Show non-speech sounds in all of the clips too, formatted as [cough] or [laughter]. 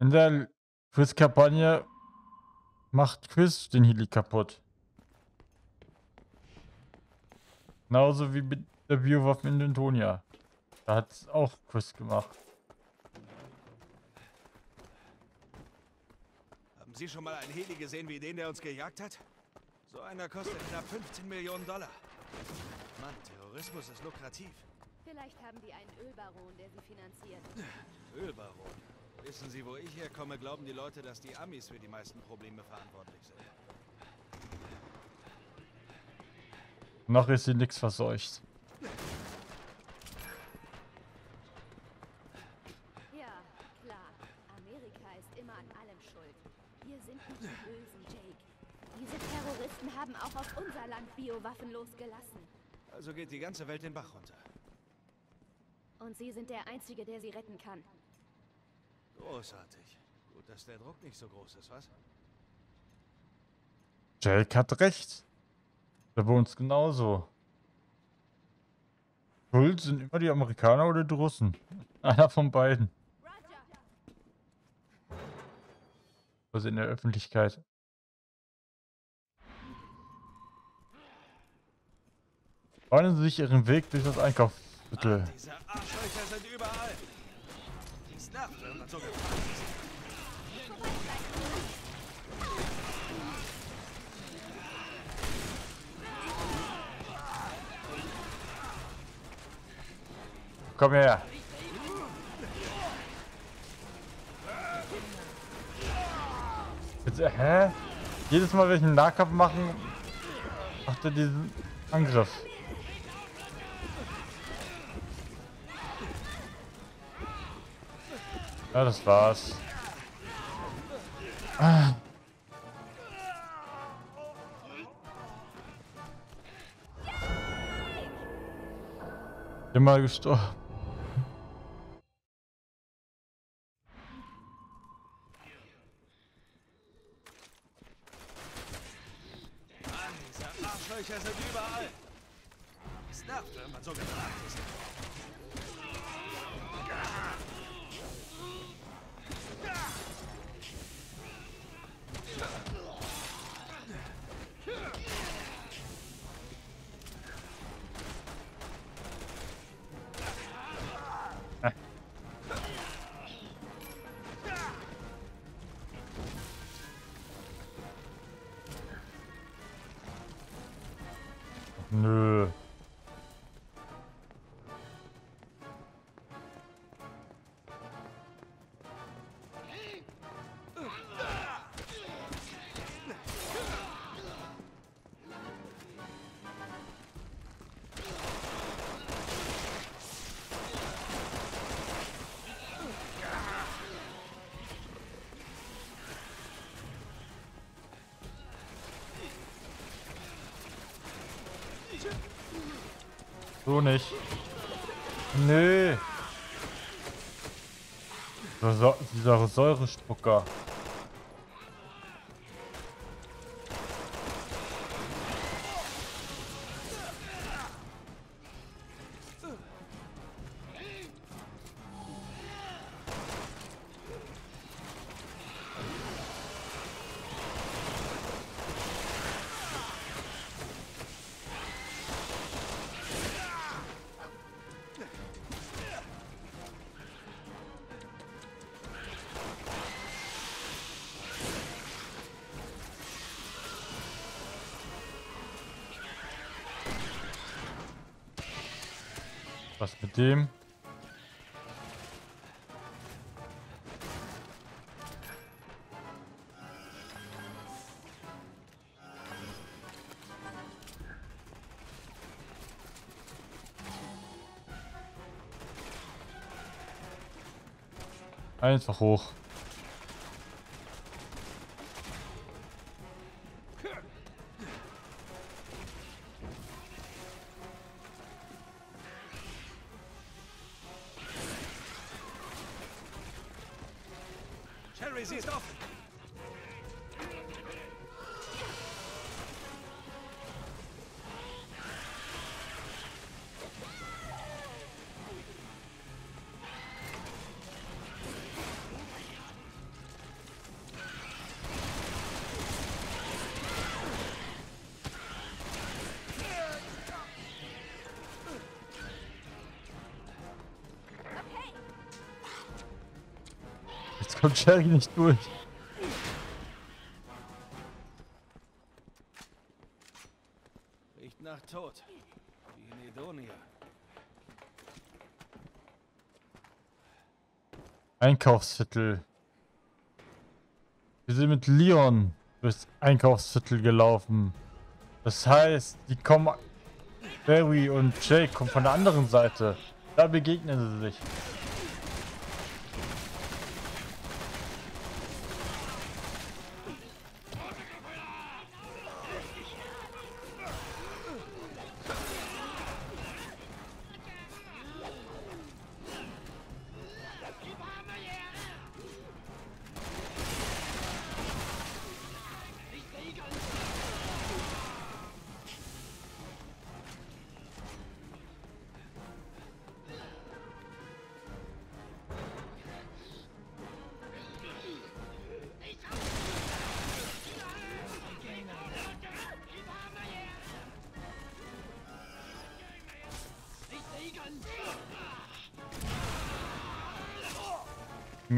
In der Quiz-Kampagne macht Quiz den Heli kaputt. Genauso wie mit der Biowaffen in Antonia. Da hat es auch Quiz gemacht. Haben Sie schon mal einen Heli gesehen wie den, der uns gejagt hat? So einer kostet knapp 15 Millionen Dollar. Mann, Terrorismus ist lukrativ. Vielleicht haben die einen Ölbaron, der sie finanziert. Ölbaron. Wissen Sie, wo ich herkomme, glauben die Leute, dass die Amis für die meisten Probleme verantwortlich sind. Noch ist sie nichts verseucht. Ja, klar. Amerika ist immer an allem schuld. Wir sind nicht die Bösen, Jake. Diese Terroristen haben auch auf unser Land Biowaffen losgelassen. Also geht die ganze Welt den Bach runter. Und Sie sind der Einzige, der sie retten kann. Großartig. Gut, dass der Druck nicht so groß ist, was? Jake hat recht. Da bei uns genauso. Schuld sind immer die Amerikaner oder die Russen. Einer von beiden. Also in der Öffentlichkeit. Bahnen Sie sich Ihren Weg durch das Einkaufsviertel. Diese Arschlöcher sind überall. Es nervt, wenn man so gefragt ist. Komm her. Jetzt, äh, hä? Jedes Mal, wenn ich einen Nahkampf machen, macht er diesen Angriff. Ja, das war's. Ah. Immer gestorben. So nicht. Nö. Sa- Dieser Säurespucker. Was mit dem? Einfach hoch. Kommt Sherry nicht durch. Riecht nach Tod. Wie in Edonia. Einkaufsviertel. Wir sind mit Leon durchs Einkaufsviertel gelaufen. Das heißt, die kommen. Barry und Jake kommen von der anderen Seite. Da begegnen sie sich.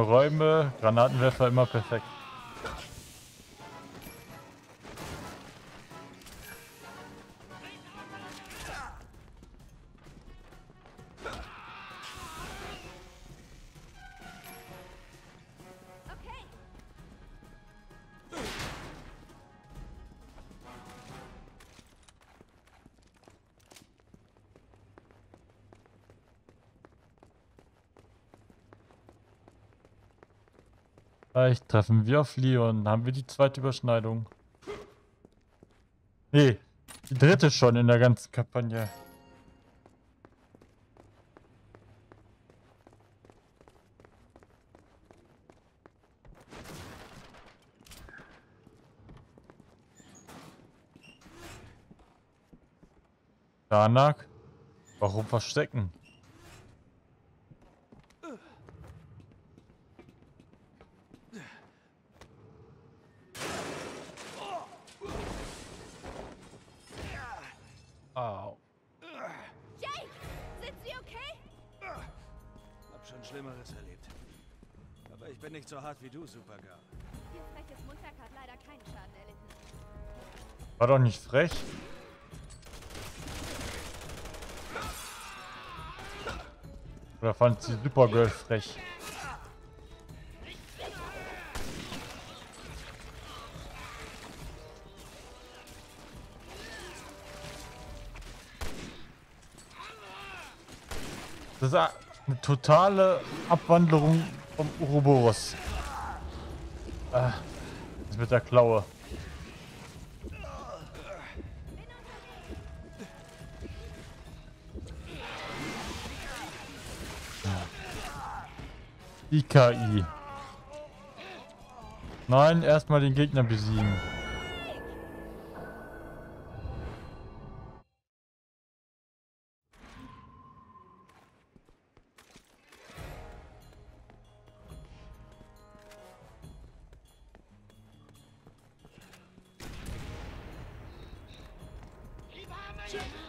Räume, Granatenwerfer immer perfekt. Vielleicht treffen wir auf Leon. Haben wir die zweite Überschneidung? Nee, die dritte schon in der ganzen Kampagne. Danak? Warum verstecken? Supergirl. Ihr freches Mundwerk hat leider keinen Schaden erlitten. War doch nicht frech. Oder fand sie Supergirl frech? Das ist eine totale Abwandlung vom Ouroboros. Ah, mit der Klaue. Die KI. Nein, erstmal den Gegner besiegen. Jackson.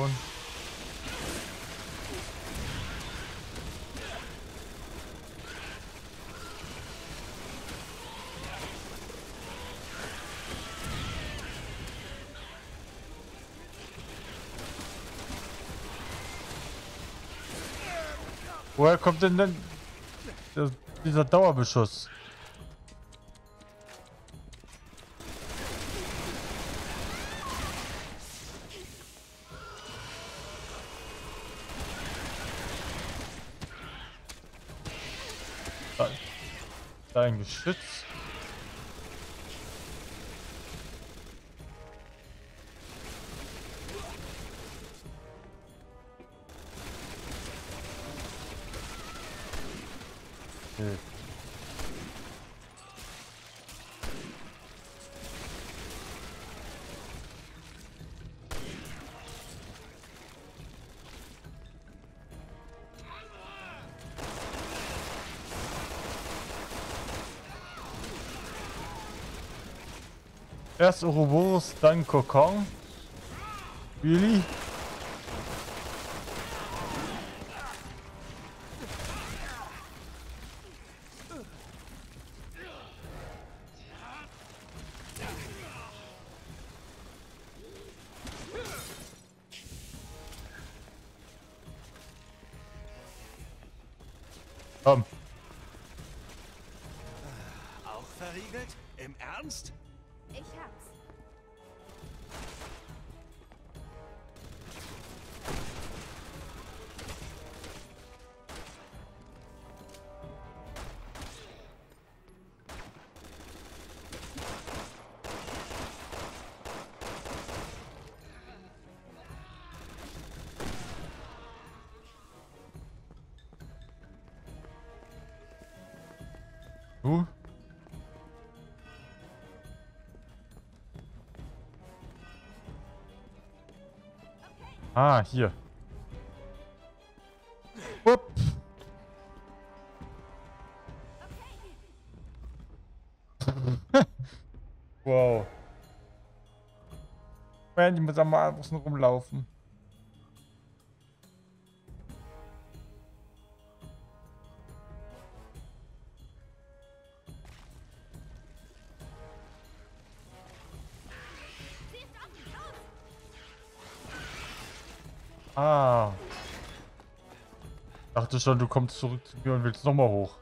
Schon. Woher kommt denn denn dieser Dauerbeschuss? Da ein Geschütz. Okay. Erst Ouroboros, dann Kokon. Really? Komm. Auch verriegelt? Im Ernst? Ah, hier. Upp. [laughs] wow. Man, die muss am außen rumlaufen. Dachte schon, du kommst zurück zu mir und willst nochmal hoch.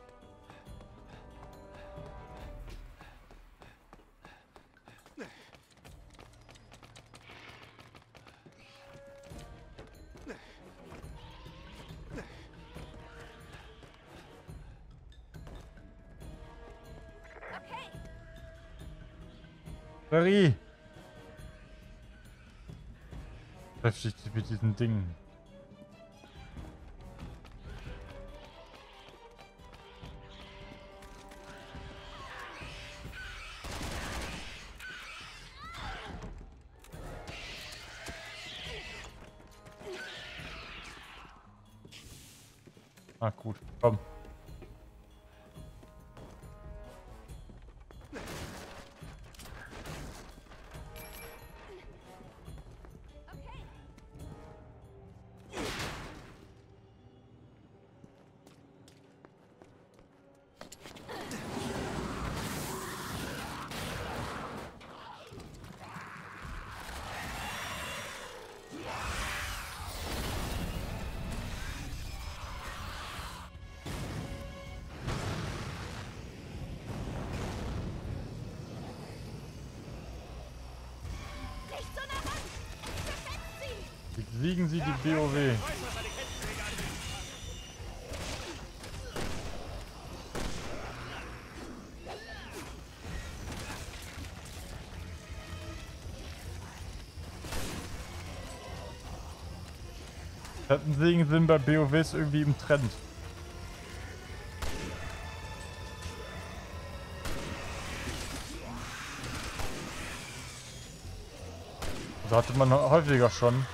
Marie! Beschäftigt sich mit diesen Dingen. Ah, gut. Komm. Besiegen Sie die BOW. Kettensägen sind bei BOWs irgendwie im Trend. Das hatte man häufiger schon.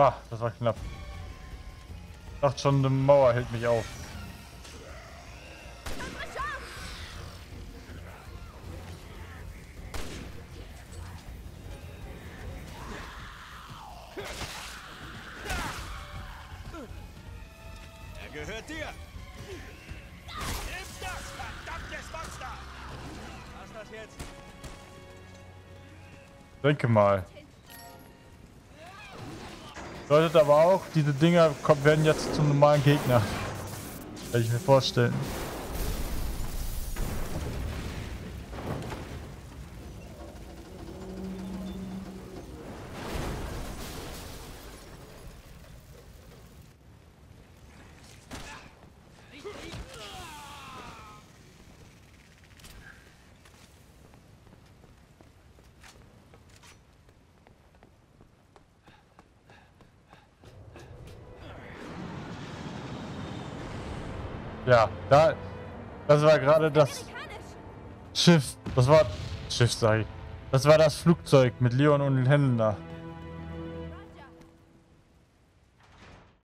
Ah, das war knapp. Ich dachte schon, eine Mauer hält mich auf. Unsere Chance! Bedeutet aber auch, diese Dinger werden jetzt zum normalen Gegner. Kann ich mir vorstellen. Ja, da. Das war gerade das! Schiff. Das war. Schiff, sag ich. Das war das Flugzeug mit Leon und Händler.